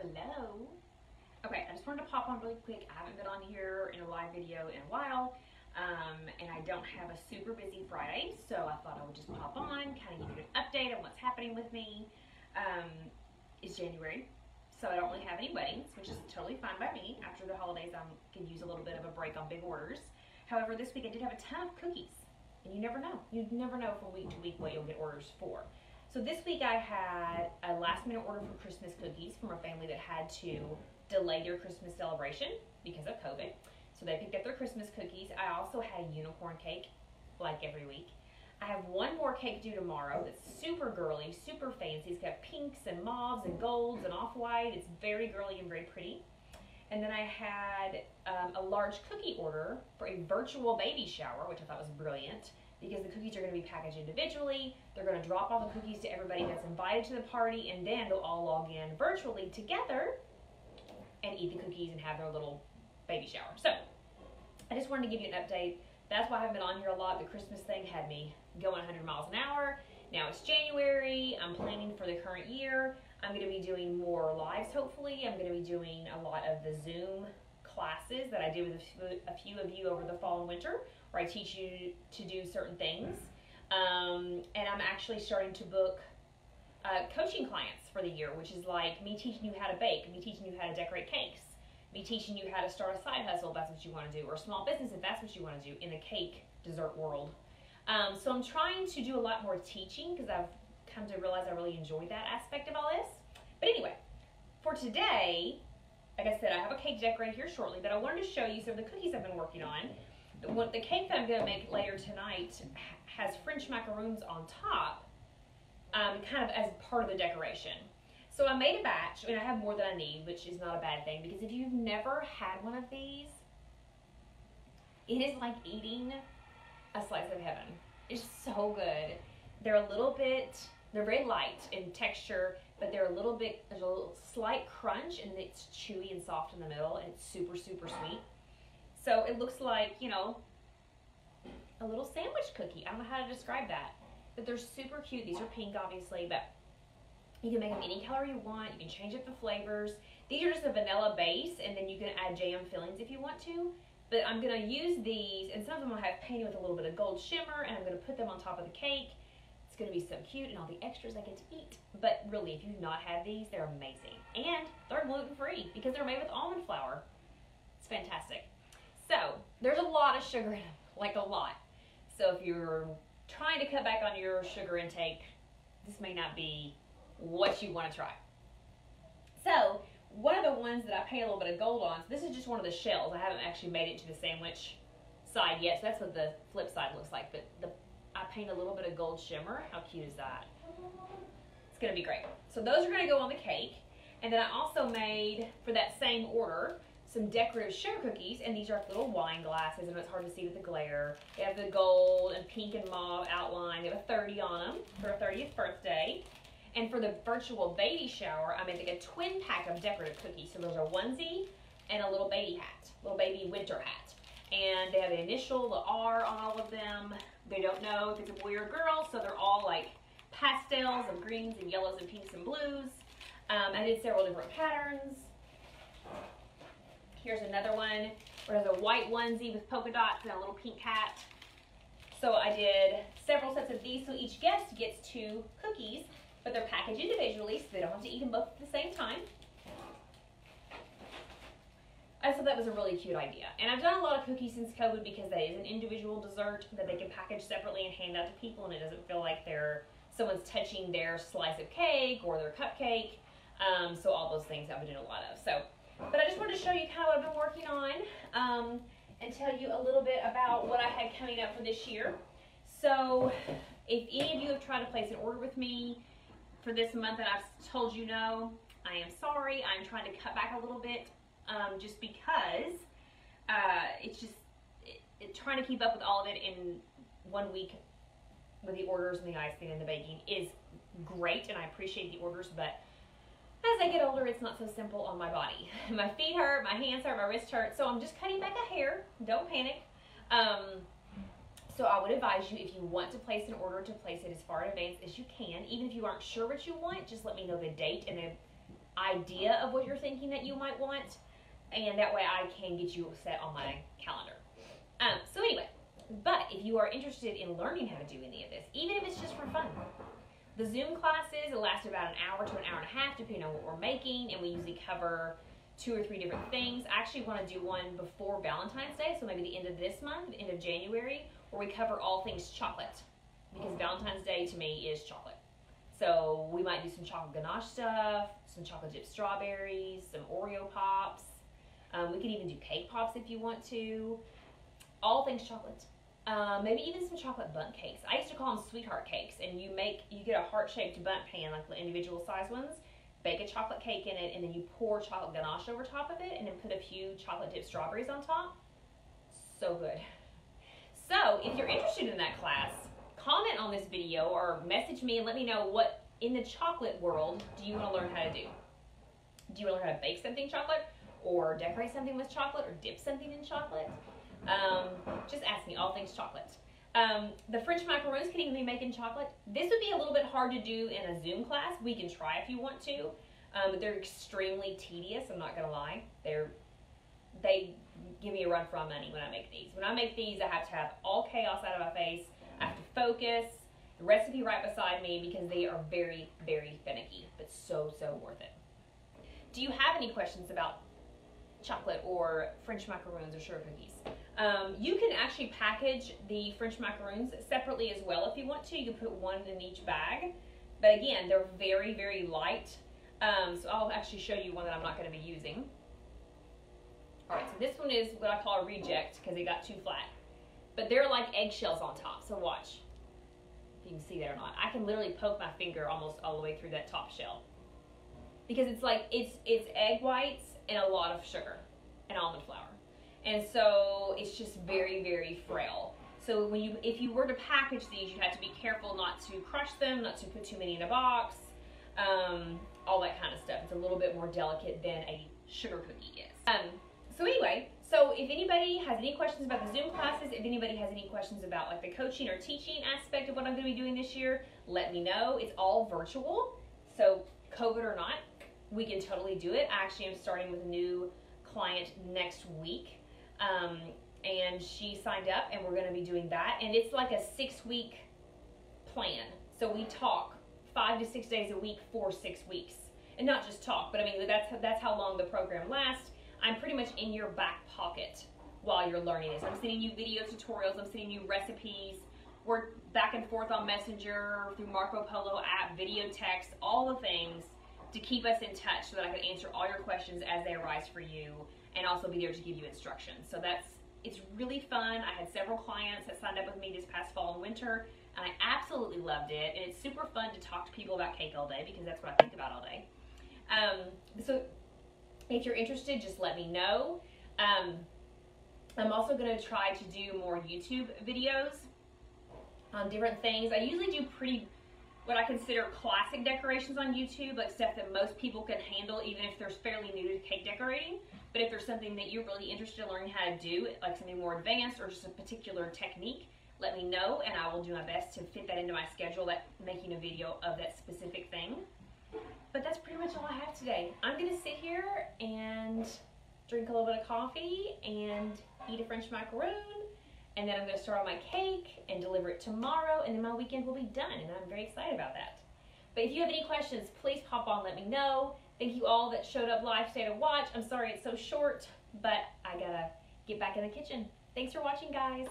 Hello. Okay, I just wanted to pop on really quick. I haven't been on here in a live video in a while, um, and I don't have a super busy Friday, so I thought I would just pop on, kind of give you an update on what's happening with me. Um, it's January, so I don't really have any weddings, which is totally fine by me. After the holidays, I can use a little bit of a break on big orders. However, this week I did have a ton of cookies, and you never know. You never know from week to week what you'll get orders for. So this week I had a last minute order for Christmas cookies from a family that had to delay their Christmas celebration because of COVID. So they picked up their Christmas cookies. I also had a unicorn cake, like every week. I have one more cake due tomorrow that's super girly, super fancy. It's got pinks and mauves and golds and off-white. It's very girly and very pretty. And then I had um, a large cookie order for a virtual baby shower, which I thought was brilliant because the cookies are going to be packaged individually. They're going to drop off the cookies to everybody that's invited to the party, and then they'll all log in virtually together and eat the cookies and have their little baby shower. So I just wanted to give you an update. That's why I haven't been on here a lot. The Christmas thing had me going 100 miles an hour. Now it's January. I'm planning for the current year. I'm going to be doing more lives, hopefully. I'm going to be doing a lot of the Zoom classes that I did with a few of you over the fall and winter where I teach you to do certain things. Um, and I'm actually starting to book uh, coaching clients for the year, which is like me teaching you how to bake, me teaching you how to decorate cakes, me teaching you how to start a side hustle if that's what you want to do, or a small business if that's what you want to do in the cake dessert world. Um, so I'm trying to do a lot more teaching because I've come to realize I really enjoy that aspect of all this. But anyway, for today, like I said, I have a cake decorated here shortly, but I wanted to show you some of the cookies I've been working on what the cake that I'm going to make later tonight has French macaroons on top, um, kind of as part of the decoration. So I made a batch, and I have more than I need, which is not a bad thing, because if you've never had one of these, it is like eating a slice of heaven. It's so good. They're a little bit, they're very light in texture, but they're a little bit, there's a little slight crunch, and it's chewy and soft in the middle, and it's super, super sweet. So it looks like, you know, a little sandwich cookie. I don't know how to describe that. But they're super cute. These are pink, obviously, but you can make them any color you want. You can change up the flavors. These are just a vanilla base, and then you can add jam fillings if you want to. But I'm going to use these, and some of them I have painted with a little bit of gold shimmer, and I'm going to put them on top of the cake. Going to be so cute, and all the extras I get to eat. But really, if you've not had these, they're amazing. And they're gluten-free because they're made with almond flour. It's fantastic. So there's a lot of sugar in them, like a lot. So if you're trying to cut back on your sugar intake, this may not be what you want to try. So one of the ones that I pay a little bit of gold on, so this is just one of the shells. I haven't actually made it to the sandwich side yet, so that's what the flip side looks like. But the, I paint a little bit of gold shimmer. How cute is that? It's to be great. So those are to go on the cake. And then I also made, for that same order, some decorative sugar cookies, and these are little wine glasses, and it's hard to see with the glare. They have the gold and pink and mauve outline. They have a 30 on them for a 30th birthday. And for the virtual baby shower, I made like a twin pack of decorative cookies. So there's a onesie and a little baby hat, little baby winter hat. And they have the initial, the R on all of them. They don't know if it's a boy or a girl, so they're all like pastels of greens and yellows and pinks and blues. Um, I did several different patterns. Here's another one where has a white onesie with polka dots and a little pink hat. So I did several sets of these, so each guest gets two cookies, but they're packaged individually, so they don't have to eat them both at the same time. I thought that was a really cute idea. And I've done a lot of cookies since COVID because that is an individual dessert that they can package separately and hand out to people, and it doesn't feel like they're someone's touching their slice of cake or their cupcake. Um, so all those things I've been doing a lot of. So but I just wanted to show you kind of what I've been working on um, and tell you a little bit about what I had coming up for this year. So if any of you have tried to place an order with me for this month and I've told you no, I am sorry. I'm trying to cut back a little bit um, just because uh, it's just it, it, trying to keep up with all of it in one week with the orders and the icing and the baking is great and I appreciate the orders, but as I get older, it's not so simple on my body. My feet hurt, my hands hurt, my wrists hurt, so I'm just cutting back a hair. Don't panic. Um, so I would advise you, if you want to place an order, to place it as far in advance as you can. Even if you aren't sure what you want, just let me know the date, and then idea of what you're thinking that you might want, and that way I can get you set on my calendar. Um, so anyway, but if you are interested in learning how to do any of this, even if it's just for fun, the Zoom classes last about an hour to an hour and a half, depending on what we're making, and we usually cover two or three different things. I actually want to do one before Valentine's Day, so maybe the end of this month, end of January, where we cover all things chocolate, because Valentine's Day to me is chocolate. So we might do some chocolate ganache stuff, some chocolate dipped strawberries, some Oreo pops. Um, we can even do cake pops if you want to. All things chocolate. Um, maybe even some chocolate bundt cakes. I used to call them sweetheart cakes, and you make you get a heart-shaped bundt pan, like the individual size ones. Bake a chocolate cake in it, and then you pour chocolate ganache over top of it, and then put a few chocolate dipped strawberries on top. So good. So if you're interested in that class, comment on this video or message me and let me know what in the chocolate world do you want to learn how to do. Do you want to learn how to bake something chocolate, or decorate something with chocolate, or dip something in chocolate? Um, just ask me all things chocolate. Um, the French macaroons can even be made in chocolate. This would be a little bit hard to do in a Zoom class. We can try if you want to, um, but they're extremely tedious. I'm not gonna lie. They're they give me a run for my money when I make these. When I make these, I have to have all chaos out of my face. I have to focus. The recipe right beside me because they are very, very finicky, but so, so worth it. Do you have any questions about chocolate or French macaroons or sugar cookies? Um, you can actually package the French macaroons separately as well if you want to. You can put one in each bag. But again, they're very, very light. Um, so I'll actually show you one that I'm not going to be using. All right, so this one is what I call a reject because it got too flat. But they're like eggshells on top, so watch. If you can see that or not. I can literally poke my finger almost all the way through that top shell. Because it's like, it's, it's egg whites and a lot of sugar and almond flour. And so it's just very, very frail. So when you, if you were to package these, you have to be careful not to crush them, not to put too many in a box, um, all that kind of stuff. It's a little bit more delicate than a sugar cookie is. Um, so anyway, so if anybody has any questions about the Zoom classes, if anybody has any questions about like the coaching or teaching aspect of what I'm going to be doing this year, let me know. It's all virtual, so COVID or not, we can totally do it. I actually am starting with a new client next week um, and she signed up, and we're going to be doing that. And it's like a six week plan. So we talk five to six days a week for six weeks, and not just talk, but I mean that's that's how long the program lasts. I'm pretty much in your back pocket while you're learning this. I'm sending you video tutorials. I'm sending you recipes. We're back and forth on Messenger through Marco Polo app, video text, all the things to keep us in touch so that I can answer all your questions as they arise for you and also be there to give you instructions. So that's it's really fun. I had several clients that signed up with me this past fall and winter, and I absolutely loved it. And it's super fun to talk to people about cake all day because that's what I think about all day. Um, so if you're interested, just let me know. Um, I'm also going to try to do more YouTube videos on different things. I usually do pretty what I consider classic decorations on YouTube, like stuff that most people can handle even if they're fairly new to cake decorating. But if there's something that you're really interested in learning how to do, like something more advanced or just a particular technique, let me know and I will do my best to fit that into my schedule, that making a video of that specific thing. But that's pretty much all I have today. I'm gonna sit here and drink a little bit of coffee and eat a French macaroon and then I'm going to start on my cake and deliver it tomorrow and then my weekend will be done and I'm very excited about that. But if you have any questions, please pop on let me know. Thank you all that showed up live today to watch. I'm sorry it's so short, but I gotta get back in the kitchen. Thanks for watching, guys.